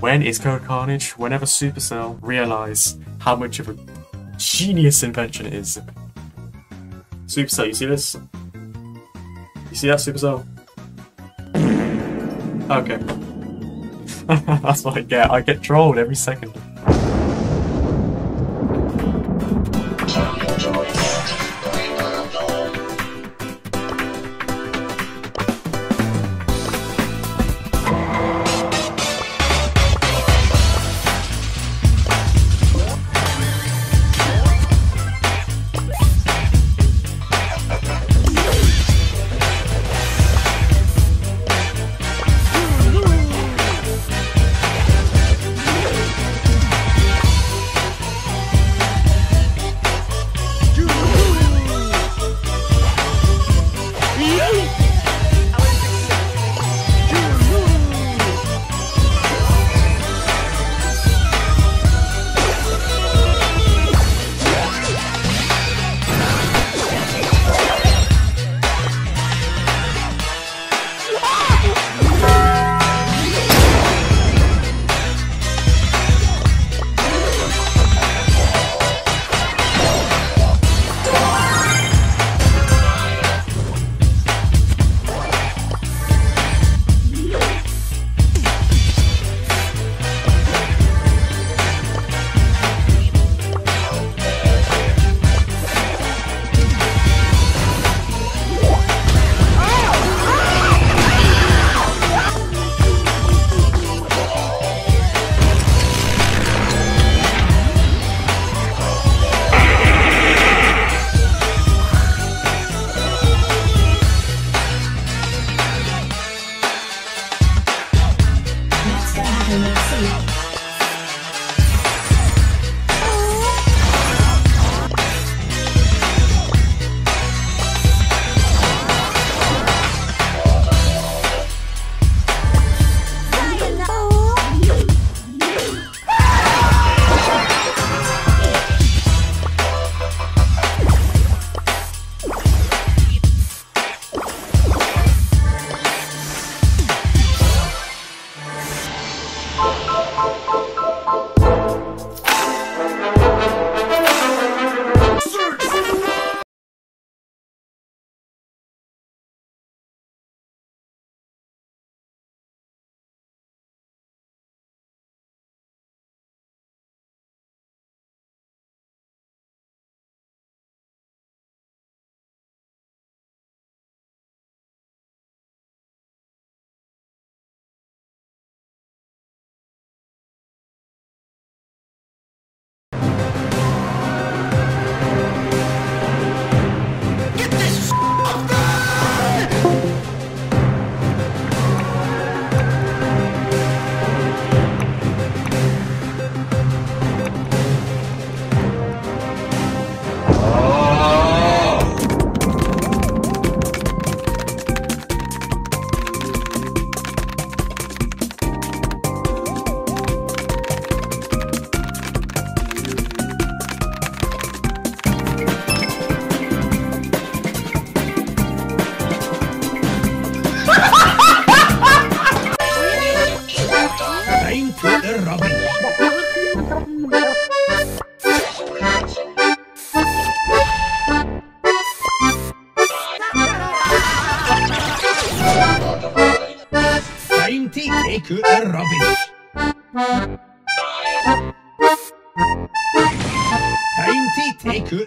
When is Code Carnage? Whenever Supercell realize how much of a genius invention it is. Supercell, you see this? You see that, Supercell? Okay. That's what I get. I get trolled every second. Out the rubbish. Time to take out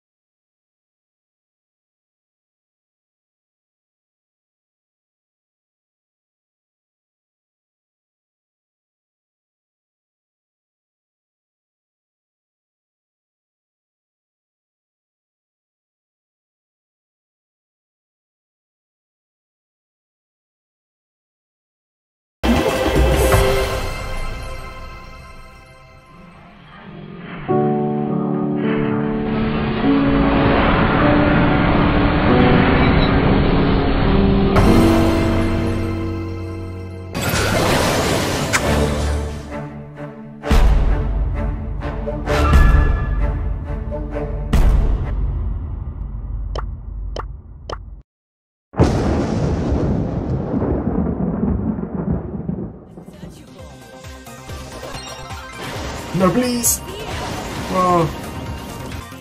No, please! Whoa.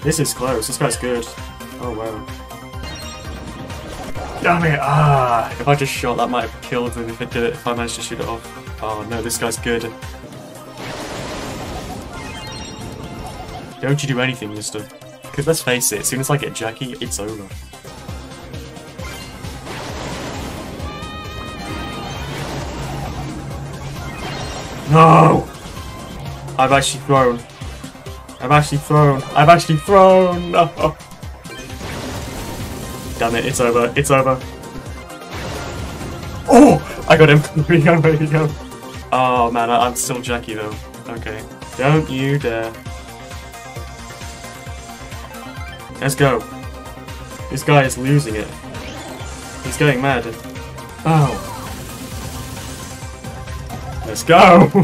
This is close. This guy's good. Oh, wow. Damn it! Ah! If I just shot, that might have killed him if I did it, if I managed to shoot it off. Oh, no, this guy's good. Don't you do anything, mister. Because let's face it, as soon as I get Jackie, it's over. No! I've actually thrown. I've actually thrown. I've actually thrown! No! Damn it, it's over. It's over. Oh! I got him. Where you go? Where you go? Oh man, I am still Jackie though. Okay. Don't you dare. Let's go. This guy is losing it. He's going mad. Oh. Let's go!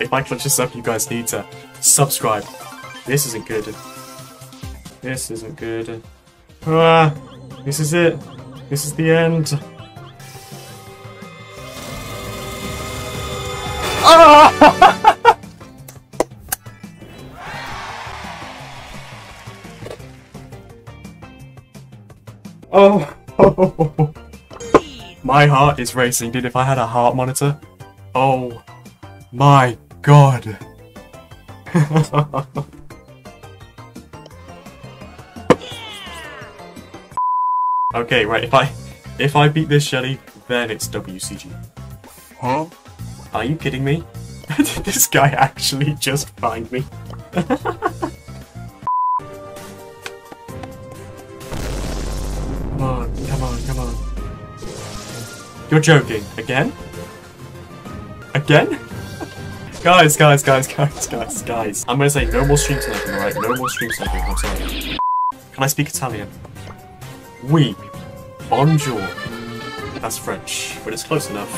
if I clutch this up, you guys need to subscribe. This isn't good. This isn't good. Ah, this is it. This is the end. Oh. My heart is racing, dude. If I had a heart monitor. Oh my god. okay, right, if I if I beat this Shelly, then it's WCG. Huh? Are you kidding me? Did this guy actually just find me? You're joking. Again? Again? guys, guys, guys, guys, guys, guys. I'm gonna say no more stream sniping, alright? No more stream sniping, I'm sorry. Can I speak Italian? Oui. Bonjour. That's French, but it's close enough.